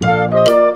Música